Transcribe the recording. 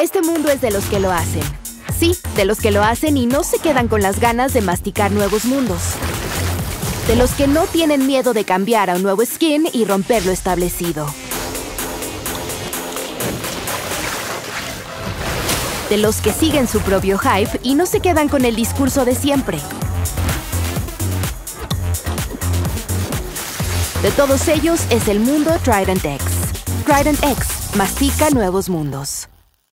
Este mundo es de los que lo hacen. Sí, de los que lo hacen y no se quedan con las ganas de masticar nuevos mundos. De los que no tienen miedo de cambiar a un nuevo skin y romper lo establecido. De los que siguen su propio hype y no se quedan con el discurso de siempre. De todos ellos es el mundo Trident X. Trident X, mastica nuevos mundos.